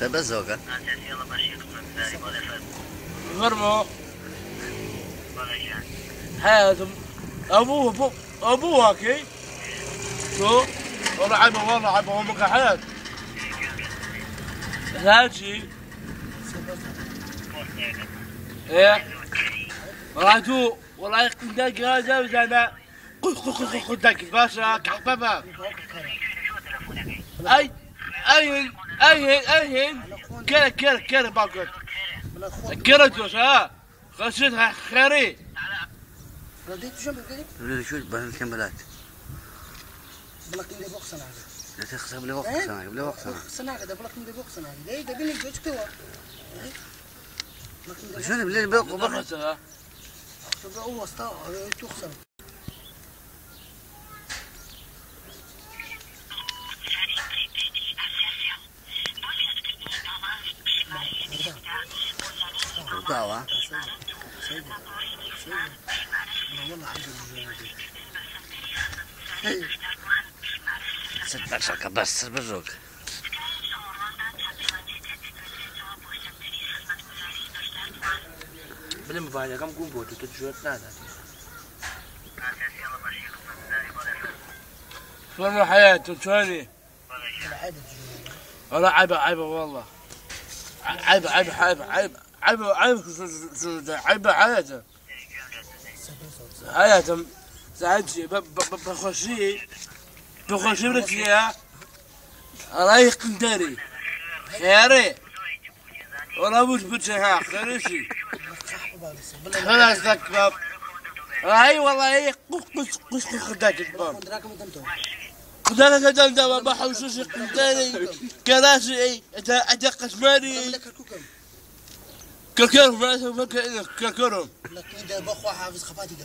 سبب الزوجة غرمه حياتهم ابوه ابوه ابوها كي شو والله عيبه والله هو مكا حياة هاجي إيه. والله تو والله قنداق هذا وزانا قل قل قل قل قنداق باشا كحبابا أي أي أي أي كره كره كره باكر كره جوش ها. خشيتها خيري. رديت شو بقولي تقول شو بان كملات بلاك من دي بوكس أنا لا تخسر سنة قبل وقت سنة سنة كده بلاك من دي بوكس أنا ليه ده بيني جوج كوا من شو بالليل بوكس تبقى هو استا تخسر دعوة سيدي سيدي أنا والله عايز ست عشر بس بالروق بعد كم قوم بوتو تجوت نادا شلون حياته شلوني؟ والله عيبة عيبة والله. عيبة عيبة عيبة عيبة عيبة عيبة عيبة حياته حياته ساعتي بخشي بخشي بركيا رايح قندري خيري. ولا بوش بتشها خيري شي خلاص ذاك باب هاي والله هي قش قش قش خدات الباب قدرنا كدل دوا بحوشوش قدري كراسي قشماري لك الكوكب كركرهم ما كركرهم لك ده بخوا حافظ خفاتي